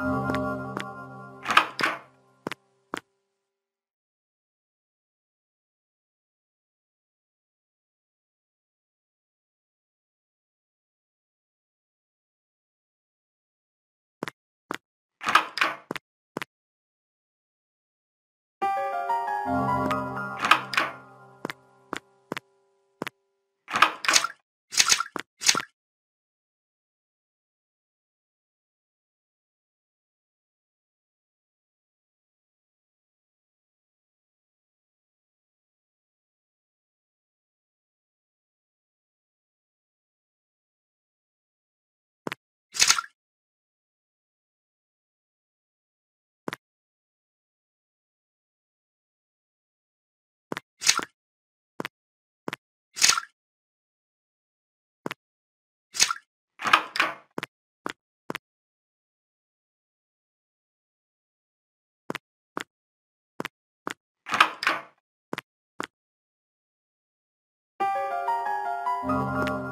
you you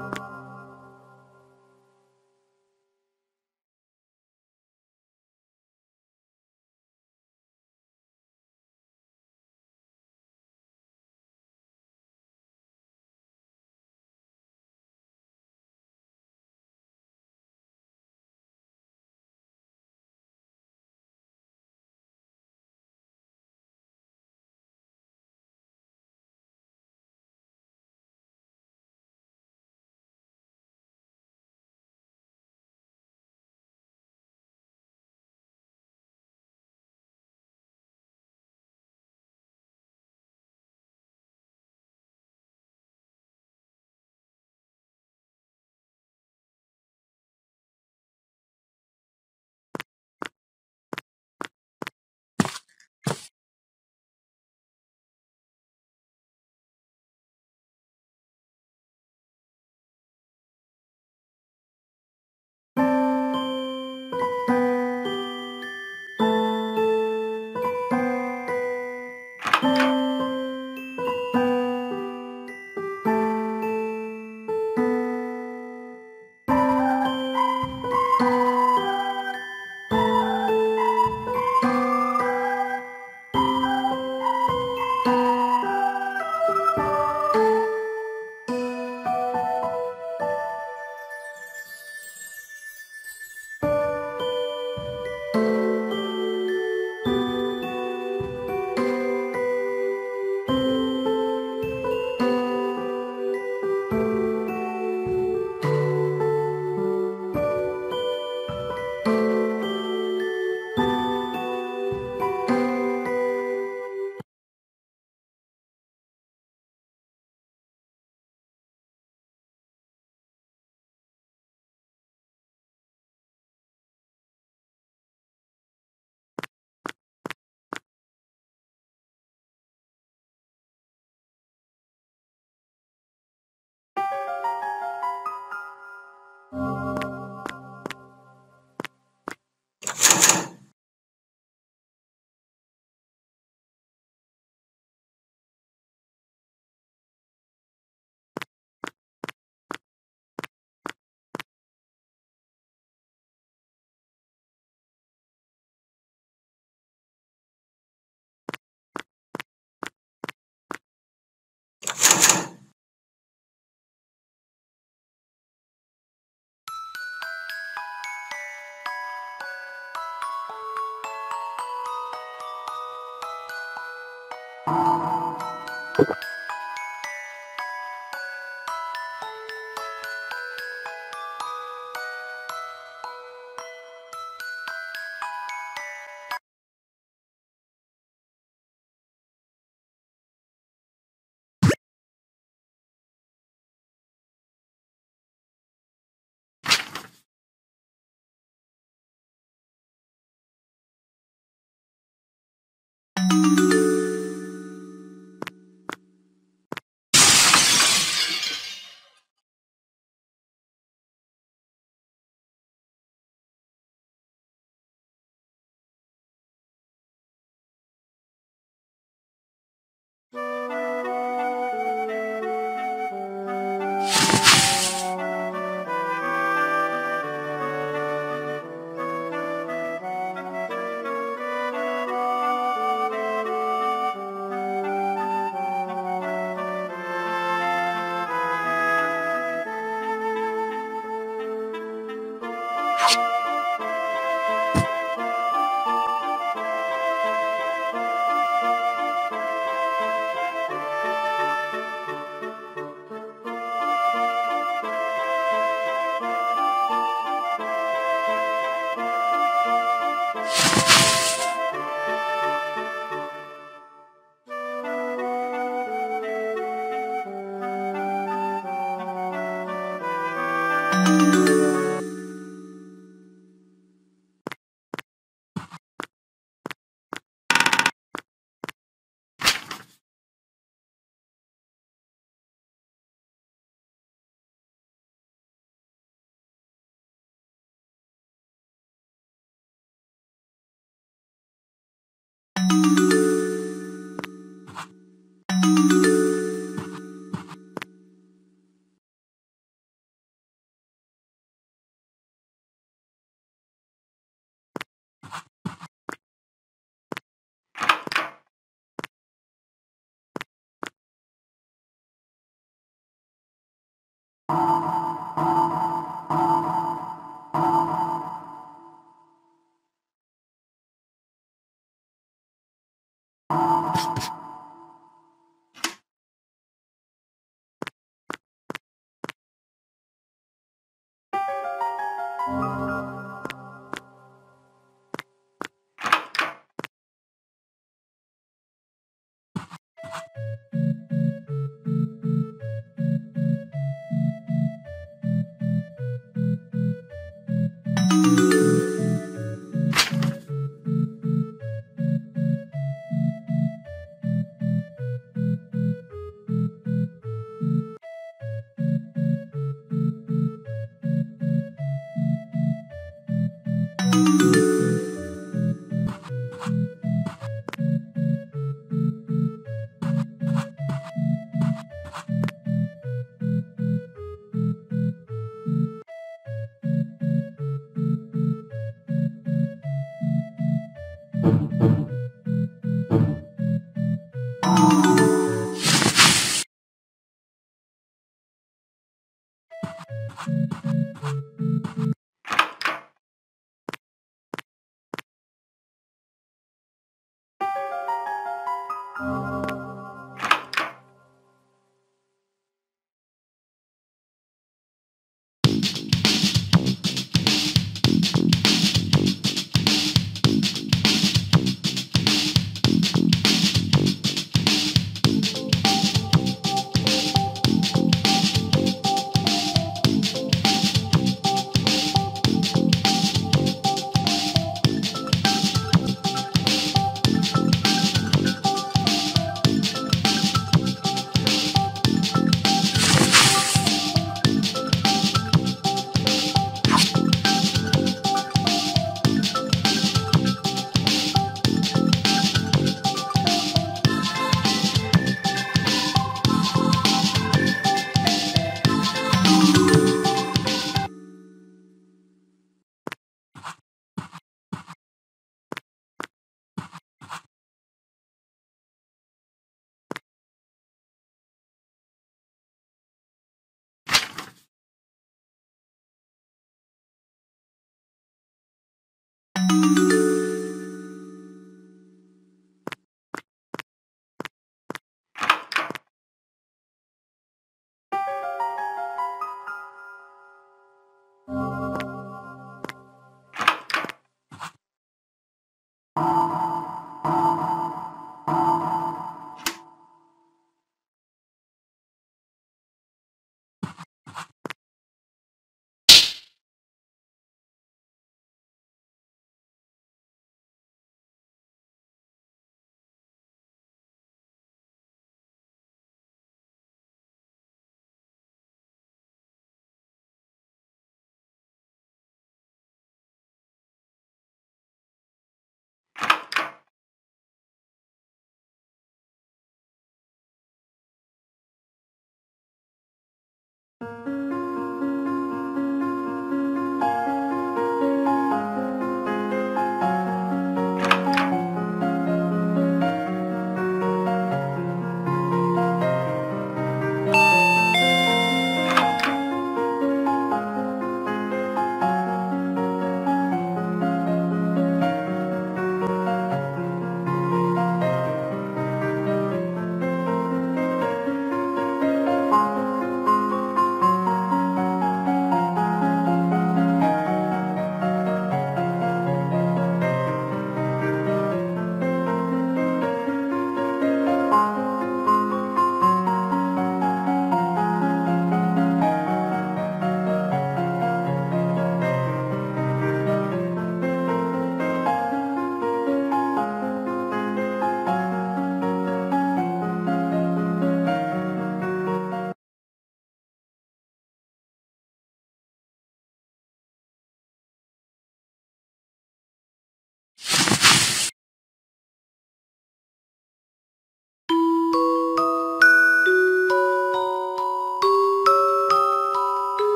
you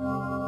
You